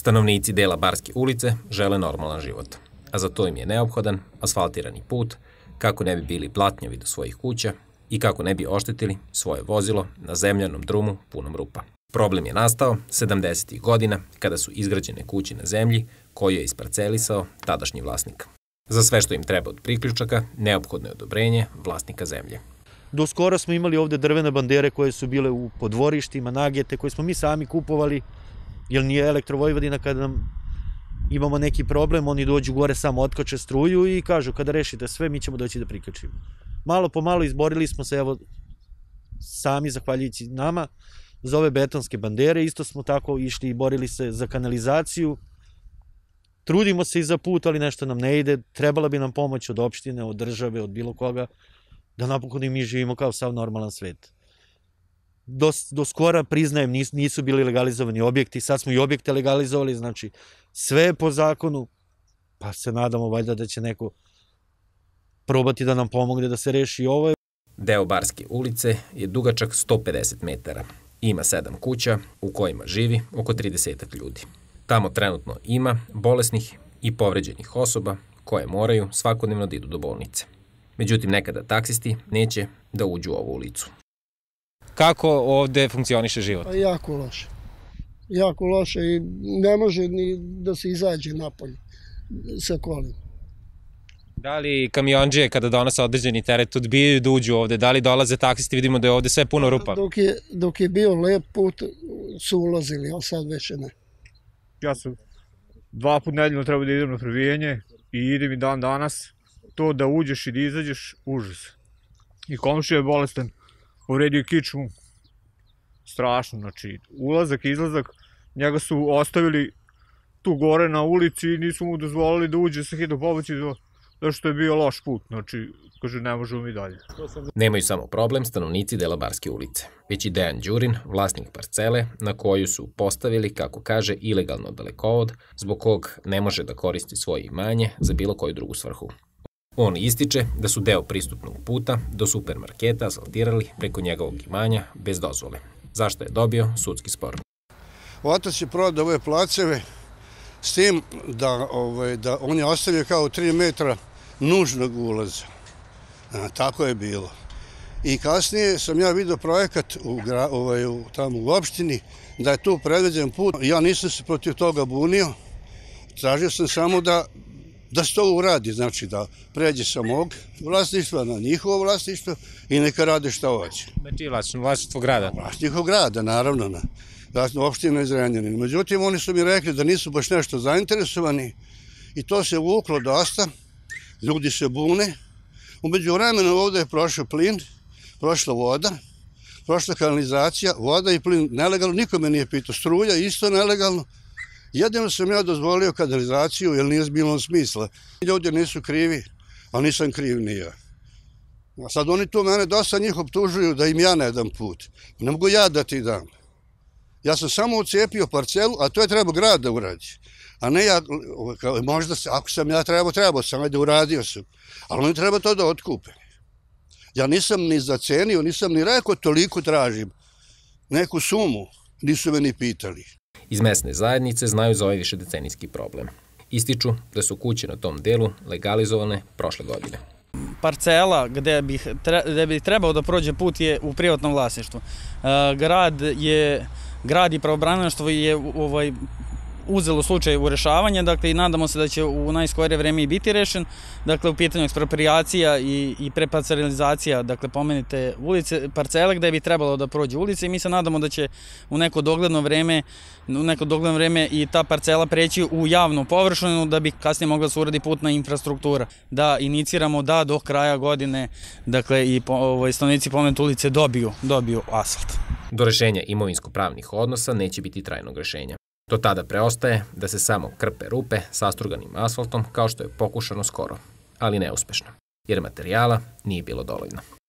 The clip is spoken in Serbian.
Stanovnici dela Barske ulice žele normalan život, a za to im je neophodan asfaltirani put kako ne bi bili platnjavi do svojih kuća i kako ne bi oštetili svoje vozilo na zemljanom drumu punom rupa. Problem je nastao 70. godina kada su izgrađene kuće na zemlji koju je isparcelisao tadašnji vlasnik. Za sve što im treba od priključaka, neophodno je odobrenje vlasnika zemlje. Do skoro smo imali ovde drvene bandere koje su bile u podvorištima, nagete, koje smo mi sami kupovali, jer nije elektrovojvodina kada nam imamo neki problem, oni dođu gore samo otkoče struju i kažu kada rešite sve, mi ćemo doći da priključimo. Malo po malo izborili smo se, evo, sami zahvaljujući nama, za ove betonske bandere, isto smo tako išli i borili se za kanalizaciju, trudimo se i za put, ali nešto nam ne ide, trebala bi nam pomoć od opštine, od države, od bilo koga, da napokon i mi živimo kao sav normalan svet. Do, do skora, priznajem, nis, nisu bili legalizovani objekti, sad smo i objekte legalizovali, znači sve je po zakonu, pa se nadamo valjda da će neko probati da nam pomogne da se reši ovo. Deo Barske ulice je dugačak 150 metara. Ima sedam kuća u kojima živi oko 30 ljudi. Tamo trenutno ima bolesnih i povređenih osoba koje moraju svakodnevno da idu do bolnice. Međutim, nekada taksisti neće da uđu u ovu ulicu. Kako ovde funkcioniše život? Pa jako loše. Jako loše i ne može ni da se izađe napolje sa kolima. Da li kamionđe kada donose određeni teret odbijaju da uđu ovde? Da li dolaze taksisti? Vidimo da je ovde sve puno rupa. Dok je, dok je bio lep put su ulazili, ali sad više ne. Ja sam dva put nedeljno treba da idem na prvijenje i idem i dan danas. To da uđeš i da izađeš, užas. I komšija je bolestan, povredio kičmu, strašno, znači ulazak izlazak, njega su ostavili tu gore na ulici i nisu mu dozvolili da uđe sa hitno pomoći do što je bio loš put, znači, kaže, ne možemo mi dalje. Nemaju samo problem stanovnici dela Barske ulice, već i Dejan Đurin, vlasnik parcele, na koju su postavili, kako kaže, ilegalno dalekovod, zbog kog ne može da koristi svoje imanje za bilo koju drugu svrhu. On ističe da su deo pristupnog puta do supermarketa asfaltirali preko njegovog imanja bez dozvole, zašto je dobio sudski spor. Otac je prodao ove placeve s tim da, ovaj, da on je ostavio kao 3 metra nužnog ulaza. Tako je bilo. I kasnije sam ja vidio projekat ovaj, u, tamo u opštini da je tu predveđen put. Ja nisam se protiv toga bunio. Tražio sam samo da, da se to uradi, znači da pređe sa mog vlasništva na njihovo vlasništvo i neka rade šta hoće. Znači vlasništvo grada? Vlasništvo grada, naravno. Na dakle, opština iz Renjanina. Međutim, oni su mi rekli da nisu baš nešto zainteresovani i to se vuklo dosta, ljudi se bune. Umeđu vremenu ovde je prošao plin, prošla voda, prošla kanalizacija, voda i plin nelegalno, nikome nije pitao, struja isto nelegalno. Jedino sam ja dozvolio kanalizaciju, jer nije bilo smisla. Ljudi nisu krivi, a nisam kriv ni ja. A sad oni tu mene dosta njih optužuju da im ja ne dam put. Ne mogu ja da ti dam. Ja sam samo ucijepio parcelu, a to je treba grad da uradi. A ne ja, možda, ako sam ja trebao, trebao sam, ajde uradio sam. Ali oni treba to da otkupe. Ja nisam ni zacenio, nisam ni rekao toliko tražim. Neku sumu nisu me ni pitali. Iz mesne zajednice znaju za ovaj višedecenijski problem. Ističu da su kuće na tom delu legalizovane prošle godine parcela gde bi, bi trebao da prođe put je u privatnom vlasništvu. Grad je grad i pravobranilaštvo je ovaj, uzelo slučaj u rešavanje, dakle i nadamo se da će u najskorije vreme i biti rešen. Dakle, u pitanju ekspropriacija i, i preparcelizacija, dakle, pomenite ulice, parcele gde bi trebalo da prođe ulice i mi se nadamo da će u neko dogledno vreme u neko dogledno vreme i ta parcela preći u javnu površinu da bi kasnije mogla da se uradi putna infrastruktura. Da iniciramo da do kraja godine, dakle, i po, ovaj, stanovnici pomenute ulice dobiju, dobiju asfalt. Do rešenja imovinsko-pravnih odnosa neće biti trajnog rešenja. Do tada preostaje da se samo krpe rupe sastruganim asfaltom kao što je pokušano skoro, ali neuspešno, jer materijala nije bilo dovoljno.